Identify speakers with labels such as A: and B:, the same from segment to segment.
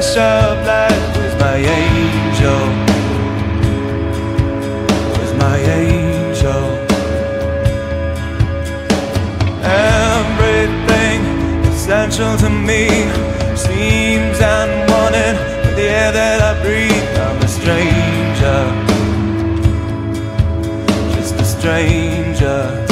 A: flash of light was my angel. Was my angel. Everything essential to me seems unwanted with the air that I breathe. I'm a stranger, just a stranger.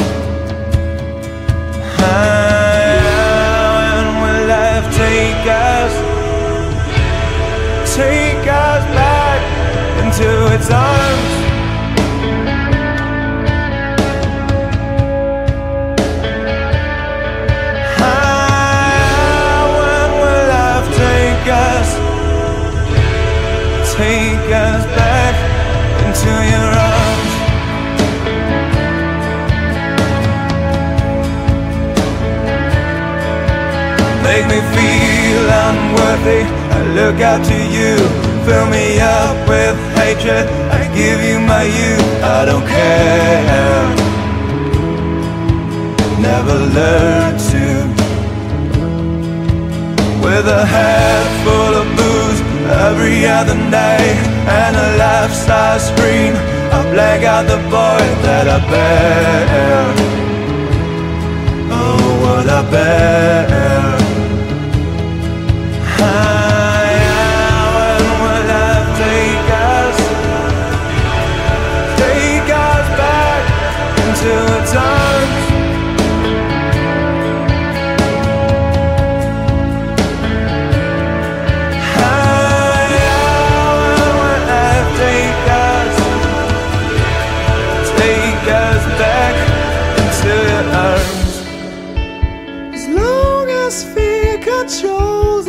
A: Take us back into its arms? When will life take us, take us back into your arms? Make me feel unworthy. I look out to you, fill me up with hatred. I give you my youth. I don't care. Never learn to. With a head full of booze every other night and a life-size screen, I blank out the boy that I bear. Oh, what I bear. atmosphere controls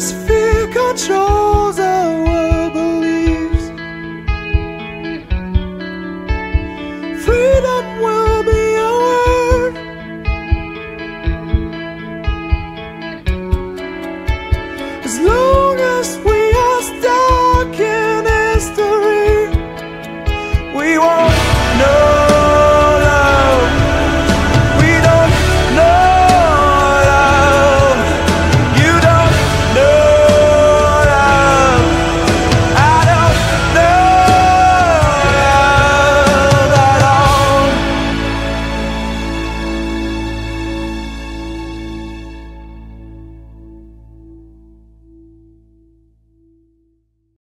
A: this